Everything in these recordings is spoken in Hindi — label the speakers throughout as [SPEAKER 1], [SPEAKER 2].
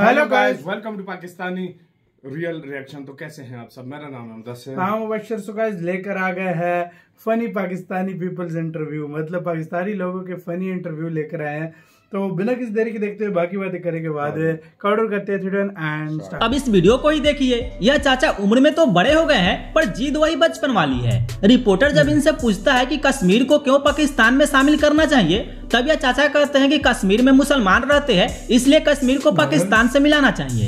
[SPEAKER 1] Hello guys
[SPEAKER 2] welcome to Pakistani real reaction तो कैसे हैं आप सब? मेरा नाम है मुदस्सिर
[SPEAKER 1] हाँ मुबशर सो गाइस लेकर आ गए हैं फनी पाकिस्तानी पीपल्स इंटरव्यू मतलब पाकिस्तानी लोगों के फनी इंटरव्यू लेकर आए हैं। तो बिना किसी देरी के देखते हुए बाकी बातें करने के बाद काउंटर करते हैं एंड
[SPEAKER 3] अब इस वीडियो को ही देखिए। यह चाचा उम्र में तो बड़े हो गए हैं पर जीत वही बचपन वाली है। रिपोर्टर जब इनसे पूछता है कि कश्मीर को क्यों पाकिस्तान में शामिल करना चाहिए तब यह चाचा कहते हैं कि कश्मीर में मुसलमान रहते हैं इसलिए कश्मीर को पाकिस्तान से मिलाना चाहिए।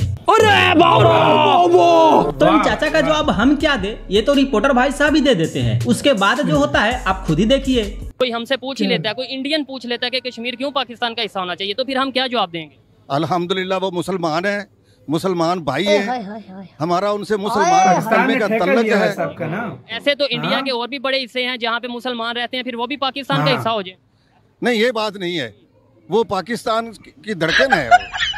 [SPEAKER 3] तो इन चाचा का जवाब हम क्या दे? ये तो रिपोर्टर भाई साहब ही दे देते हैं। उसके बाद जो होता है आप खुद ही देखिए।
[SPEAKER 4] कोई हमसे पूछ ही लेता है कोई इंडियन पूछ लेता है कि कश्मीर क्यों पाकिस्तान का हिस्सा होना चाहिए तो फिर हम क्या जवाब देंगे?
[SPEAKER 5] अल्हम्दुलिल्लाह वो मुसलमान है मुसलमान भाई है। हमारा उनसे मुसलमान
[SPEAKER 1] पाकिस्तान ने
[SPEAKER 5] का तल्लक
[SPEAKER 1] है?
[SPEAKER 5] है
[SPEAKER 1] सबका ना?
[SPEAKER 4] ऐसे तो इंडिया के और भी बड़े हिस्से हैं जहाँ पे मुसलमान रहते हैं फिर वो भी पाकिस्तान का
[SPEAKER 1] हाँ।
[SPEAKER 4] हिस्सा हो जाए।
[SPEAKER 5] नहीं ये बात नहीं है। वो पाकिस्तान की धड़कन है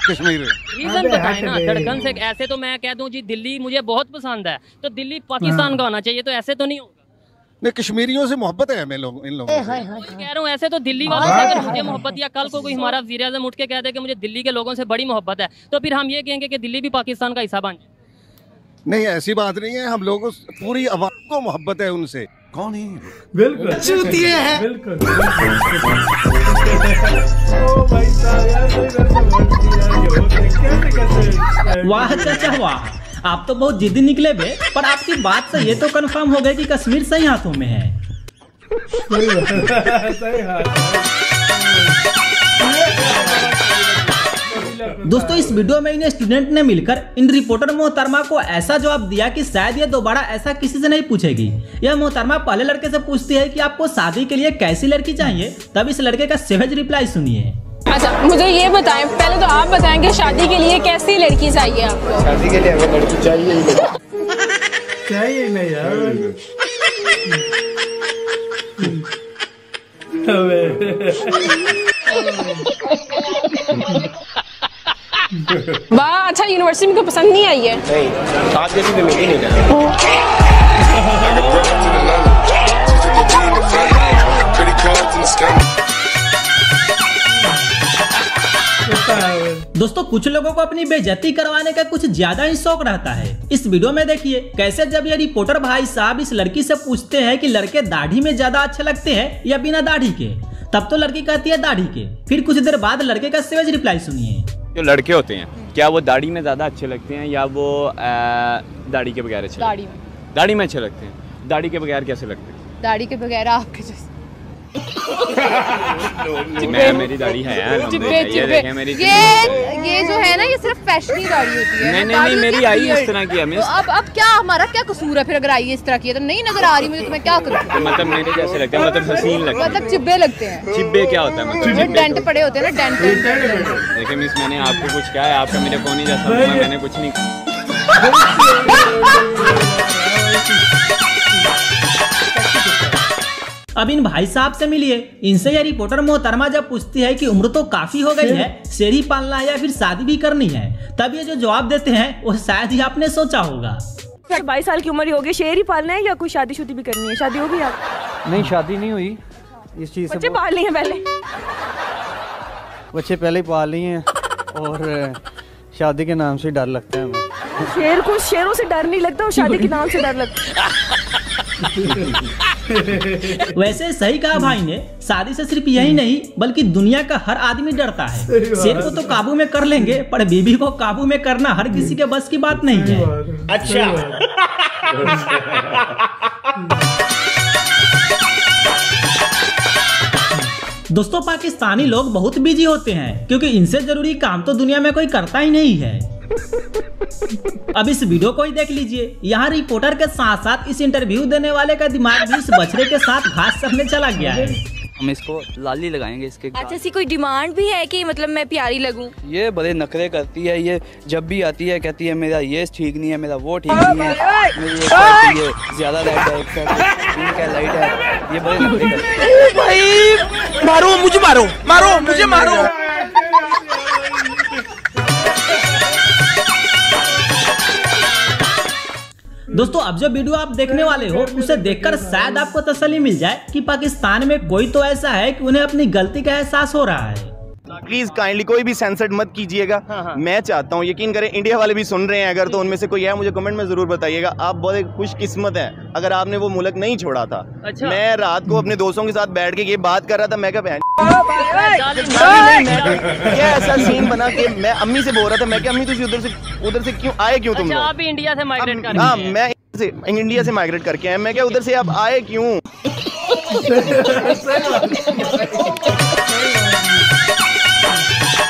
[SPEAKER 5] कश्मीर।
[SPEAKER 4] रीजन बताए ना धड़कन से ऐसे तो मैं कह दूँ जी दिल्ली मुझे बहुत पसंद है तो दिल्ली पाकिस्तान का होना चाहिए तो ऐसे तो नहीं होगा
[SPEAKER 5] नहीं कश्मीरियों से मोहब्बत है हमें लोग इन लोगों से
[SPEAKER 4] कह रहा हूँ ऐसे तो दिल्ली वालों से अगर मुझे मोहब्बत या कल को कोई हमारा वज़ीर आज़म उठ के कह दे कि मुझे दिल्ली के लोगों से बड़ी मोहब्बत है तो फिर हम ये कहेंगे कि दिल्ली भी पाकिस्तान का हिस्सा बन जाए
[SPEAKER 5] नहीं ऐसी बात नहीं है हम लोगों पूरी आवाम को मोहब्बत है उनसे कौन है
[SPEAKER 1] बिल्कुल बिल्कुल ओ भाई साहब यार कोई घर से बोल दिया ये कैसे कैसे
[SPEAKER 3] वाह चाचा वाह आप तो बहुत जिद्दी निकले बे, पर आपकी बात से ये तो कंफर्म हो गया कि कश्मीर सही हाथों में है। दोस्तों, इस वीडियो में इन स्टूडेंट ने मिलकर इन रिपोर्टर मोहतरमा को ऐसा जवाब दिया कि शायद ये दोबारा ऐसा किसी से नहीं पूछेगी। यह मोहतरमा पहले लड़के से पूछती है कि आपको शादी के लिए कैसी लड़की चाहिए, तब इस लड़के का सेवेज रिप्लाई सुनिए।
[SPEAKER 6] अच्छा मुझे ये बताएँ पहले तो आप बताएँ कि शादी के लिए कैसी लड़की चाहिए आपको?
[SPEAKER 7] शादी के लिए हमें लड़की चाहिए ही नहीं
[SPEAKER 1] चाहिए नहीं यार। अबे।
[SPEAKER 6] वाह अच्छा यूनिवर्सिटी में को पसंद नहीं आई है?
[SPEAKER 7] नहीं आप जैसी तो मिली नहीं
[SPEAKER 3] दोस्तों कुछ लोगों को अपनी बेजती करवाने का कुछ ज़्यादा ही शौक रहता है। इस वीडियो में देखिए कैसे जब ये रिपोर्टर भाई साहब इस लड़की से पूछते हैं कि लड़के दाढ़ी में ज़्यादा अच्छे लगते हैं या बिना दाढ़ी के तब तो लड़की कहती है दाढ़ी के। फिर कुछ देर बाद लड़के का सेवेज रिप्लाई सुनिए।
[SPEAKER 8] जो लड़के होते हैं क्या वो दाढ़ी में ज़्यादा अच्छे लगते हैं या वो दाढ़ी के बगैर अच्छे
[SPEAKER 6] दाढ़ी
[SPEAKER 8] में अच्छे लगते हैं। दाढ़ी के बगैर कैसे लगते हैं?
[SPEAKER 6] दाढ़ी के बगैर आपके जैसे।
[SPEAKER 8] मैं मेरी दाढ़ी है यार
[SPEAKER 6] चिपे
[SPEAKER 8] ये मेरी
[SPEAKER 6] चिपे ये ये जो है ना ये सिर्फ़ फैशनी दाढ़ी होती है।
[SPEAKER 8] नहीं नहीं नहीं मेरी
[SPEAKER 6] है
[SPEAKER 8] आई इस तरह की हमें
[SPEAKER 6] तो अब अब क्या हमारा क्या कसूर है फिर अगर आई है इस तरह की है तो नहीं नज़र आ रही मुझे तो मैं क्या करूँ?
[SPEAKER 8] तो मतलब मेरे जैसे लगते हैं मतलब हसीन लगते हैं।
[SPEAKER 6] मतलब चिब्बे लगते हैं।
[SPEAKER 8] चिब्बे क्या होता है मतलब
[SPEAKER 6] डेंट पड़े होते हैं ना डेंट
[SPEAKER 8] देखिए मिस मैंने आपको कुछ कहा है आपका मेरे फ़ोन ही जैसा मैंने कुछ नहीं कहा।
[SPEAKER 3] अब इन भाई साहब से मिलिए। इनसे यह रिपोर्टर मोहतरमा जब पूछती है कि उम्र तो काफ़ी हो गई है शेरी पालना है या फिर शादी भी करनी है तब ये जो जवाब देते हैं वो शायद ही आपने सोचा होगा।
[SPEAKER 9] बाईस साल की उम्र ही होगी शेर ही पालना है या कोई शादी शुदी भी करनी है? शादी होगी आप
[SPEAKER 10] नहीं शादी नहीं हुई। इस चीज़ से
[SPEAKER 9] बच्चे पाल लिए हैं पहले।
[SPEAKER 10] बच्चे पहले ही पाल लिए हैं और शादी के नाम से डर लगता है हमें।
[SPEAKER 9] शेर को शेरों से डर नहीं लगता और शादी के नाम से डर लगता
[SPEAKER 3] वैसे सही कहा भाई ने शादी से सिर्फ़ यही नहीं बल्कि दुनिया का हर आदमी डरता है। शेर को तो काबू में कर लेंगे पर बीबी को काबू में करना हर किसी के बस की बात नहीं है।
[SPEAKER 1] अच्छा।
[SPEAKER 3] दोस्तों पाकिस्तानी लोग बहुत बिज़ी होते हैं क्योंकि इनसे ज़रूरी काम तो दुनिया में कोई करता ही नहीं है। अब इस वीडियो को ही देख लीजिए। यहाँ रिपोर्टर के साथ साथ इस इंटरव्यू देने वाले का दिमाग भी इस बछड़े के साथ घास चरने चला गया है।
[SPEAKER 10] हम इसको लाली लगाएँगे इसके
[SPEAKER 6] अच्छा ऐसी कोई डिमांड भी है कि मतलब मैं प्यारी लगूं?
[SPEAKER 10] ये बड़े नखरे करती है ये जब भी आती है कहती है मेरा ये ठीक नहीं है मेरा वो ठीक नहीं है मेरी एक ज़्यादा रेड है एक पिंक है लाइट है ये बड़े नखरे करती है।
[SPEAKER 7] मारो मुझे मारो मारो मुझे मारो।
[SPEAKER 3] दोस्तों अब जो वीडियो आप देखने वाले हो उसे देखकर शायद आपको तसली मिल जाए कि पाकिस्तान में कोई तो ऐसा है कि उन्हें अपनी गलती का एहसास हो रहा है।
[SPEAKER 11] प्लीज़ काइंडली कोई भी सेंसर्ड मत कीजिएगा।
[SPEAKER 4] हाँ,
[SPEAKER 11] मैं चाहता हूँ यकीन करें इंडिया वाले भी सुन रहे हैं। अगर तो उनमें से कोई है मुझे कमेंट में ज़रूर बताइएगा। आप बहुत एक खुशकिस्मत है। अगर आपने वो मुल्क नहीं छोड़ा था।
[SPEAKER 4] अच्छा।
[SPEAKER 11] मैं रात को अपने दोस्तों के साथ बैठ के ये बात कर रहा था मैं क्या बहन क्या ऐसा सीन बना कि मैं अम्मी से बोल रहा था मैं क्या अम्मी तुम उधर से उधर से क्यों आए क्यों तुम
[SPEAKER 4] अच्छा आप इंडिया से माइग्रेट कर
[SPEAKER 11] हाँ मैं से इंडिया से माइग्रेट करके आए मैं क्या उधर से आप आए क्यों?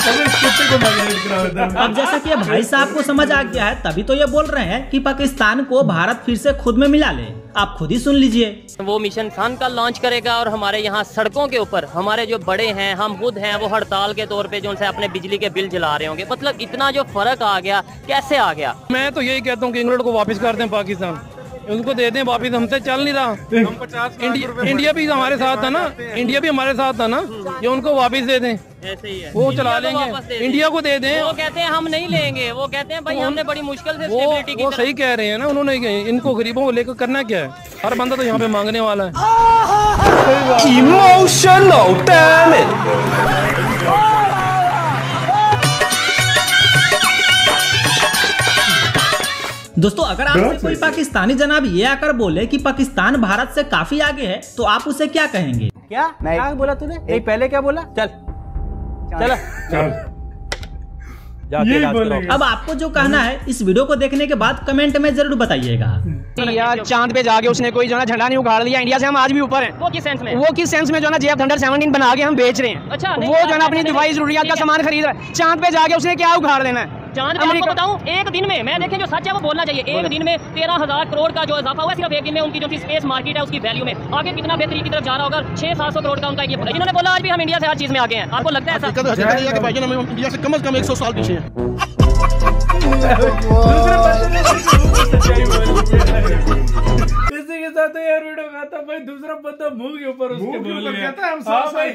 [SPEAKER 3] अब जैसा कि भाई साहब को समझ आ गया है तभी तो ये बोल रहे हैं कि पाकिस्तान को भारत फिर से खुद में मिला ले। आप खुद ही सुन लीजिए।
[SPEAKER 4] वो मिशन सन का लॉन्च करेगा और हमारे यहाँ सड़कों के ऊपर हमारे जो बड़े हैं हम खुद हैं वो हड़ताल के तौर पे जो उनसे अपने बिजली के बिल जला रहे होंगे। मतलब इतना जो फ़र्क आ गया कैसे आ गया?
[SPEAKER 12] मैं तो यही कहता हूँ कि इंग्लैंड को वापस कर दें पाकिस्तान। उनको दे दें वापिस हमसे चल नहीं रहा। इंडिया, इंडिया भी हमारे साथ था ना इंडिया भी हमारे साथ था ना ये उनको वापिस दे दें।
[SPEAKER 4] ऐसे ही है।
[SPEAKER 12] वो चला लेंगे। इंडिया को दे दें।
[SPEAKER 4] वो कहते हैं हम नहीं लेंगे। वो कहते हैं भाई हमने बड़ी मुश्किल से
[SPEAKER 12] वो
[SPEAKER 4] की
[SPEAKER 12] वो सही कह रहे हैं ना उन्होंने इनको गरीबों को लेकर करना क्या है? हर बंदा तो यहाँ पे मांगने वाला है।
[SPEAKER 7] Emotional,
[SPEAKER 3] दोस्तों अगर आपसे कोई पाकिस्तानी जनाब ये आकर बोले कि पाकिस्तान भारत से काफ़ी आगे है तो आप उसे क्या कहेंगे?
[SPEAKER 13] क्या? नहीं। क्या बोला तूने? नहीं पहले क्या बोला? चल। चल।
[SPEAKER 3] अब आपको जो कहना है इस वीडियो को देखने के बाद कमेंट में ज़रूर बताइएगा।
[SPEAKER 13] यार चाँद पे जाके उसने कोई जो ना झंडा नहीं उखाड़ लिया। इंडिया से हम आज भी ऊपर हैं।
[SPEAKER 4] वो किस सेंस में?
[SPEAKER 13] वो किस सेंस में जो है ना जेफ थंडर 17 बना के हम बेच रहे हैं।
[SPEAKER 4] अच्छा,
[SPEAKER 13] वो जो है ना अपनी दिवाई जरूरियात का सामान खरीद रहा है। चाँद पे जाके उसने क्या उखाड़ देना है?
[SPEAKER 4] चाँद पे आपको बताऊँ एक दिन में मैं देखें जो सच है वो बोलना चाहिए। एक दिन में तेरह हज़ार करोड़ का जो इजाफा हुआ है, सिर्फ़ एक दिन में उनकी जो स्पेस मार्केट है उसकी वैल्यू में। आगे कितना बेहतरी की तरफ़ जा रहा होगा छह सात सौ करोड़ का उनका ये इन्होंने बोला आज भी हम इंडिया से हर चीज़ में आगे हैं। आपको लगता है
[SPEAKER 7] इंडिया से कम से कम 100 साल पीछे हैं।
[SPEAKER 1] इसी के साथ यार वीडियो खाता भाई दूसरा बंदा मुँह के ऊपर उसके बोल गया
[SPEAKER 2] है, हम सौ
[SPEAKER 1] हाँ भाई।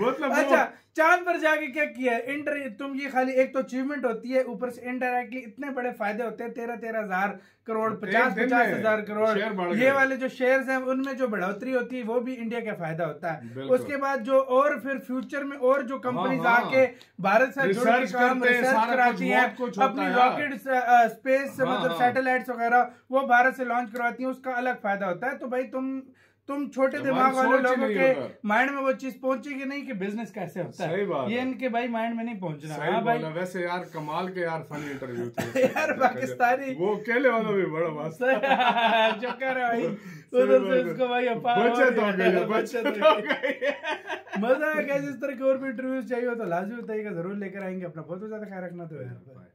[SPEAKER 2] मतलब
[SPEAKER 1] अच्छा चाँद पर जाके क्या किया? है इंटर तुम ये खाली एक तो अचीवमेंट होती है ऊपर से इनडायरेक्टली इतने बड़े फ़ायदे होते हैं तेरह तेरह हज़ार करोड़ पचास पचास हज़ार करोड़। ये वाले जो शेयर्स हैं उनमें जो बढ़ोतरी होती है वो भी इंडिया का फ़ायदा होता है। उसके बाद जो और फिर फ्यूचर में और जो कंपनीज़
[SPEAKER 2] हाँ।
[SPEAKER 1] आके भारत से
[SPEAKER 2] रिसर्च करते हैं,
[SPEAKER 1] हैं अपनी रॉकेट स्पेस
[SPEAKER 2] हाँ,
[SPEAKER 1] मतलब
[SPEAKER 2] हाँ।
[SPEAKER 1] सैटेलाइट्स वगैरह वो भारत से लॉन्च करवाती है उसका अलग फ़ायदा होता है। तो भाई तुम तुम छोटे दिमाग वाले लोगों के माइंड में वो चीज़ पहुंचेगी नहीं कि बिज़नेस कैसे होता है? ये इनके भाई माइंड में नहीं पहुँचना। हाँ भाई।
[SPEAKER 2] वैसे यार कमाल के यार फनी इंटरव्यू थे।
[SPEAKER 1] यार पाकिस्तानी।
[SPEAKER 2] वो केले वाला भी बड़ा मस्त।
[SPEAKER 1] चक्कर है भाई। उधर से। उसको भाई अपार
[SPEAKER 2] बचत
[SPEAKER 1] हो गया।
[SPEAKER 2] गई,
[SPEAKER 1] बचत
[SPEAKER 2] हो
[SPEAKER 1] गई। मज़ा आया कैसे इस तरह के और भी इंटरव्यूज़ चाहिए हो तो लाजमी बताइएगा। ज़रूर लेकर आएँगे। अपना बहुत ज़्यादा ख्याल रखना तो यार।